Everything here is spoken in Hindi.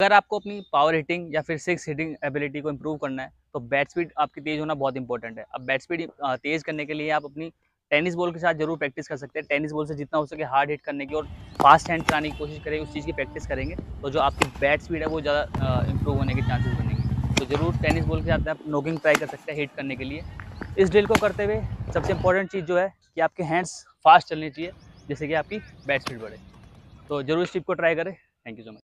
अगर आपको अपनी पावर हिटिंग या फिर सिक्स हिटिंग एबिलिटी को इम्प्रूव करना है तो बैट स्पीड आपकी तेज़ होना बहुत इंपॉर्टेंट है। अब बैट स्पीड तेज़ करने के लिए आप अपनी टेनिस बॉल के साथ ज़रूर प्रैक्टिस कर सकते हैं। टेनिस बॉल से जितना हो सके हार्ड हिट करने की और फास्ट हैंड चलाने की कोशिश करेंगे उस चीज़ की प्रैक्टिस करेंगे तो जो आपकी बैट स्पीड है वो ज़्यादा इंप्रूव होने के चांसेस बनेंगे। तो ज़रूर टेनिस बॉल के साथ आप नोकिंग ट्राई कर सकते हैं हिट करने के लिए। इस ड्रिल को करते हुए सबसे इंपॉर्टेंट चीज़ जो है कि आपके हैंड्स फास्ट चलने चाहिए, जिससे कि आपकी बैट स्पीड बढ़े। तो ज़रूर इस टिप को ट्राई करें। Thank you so much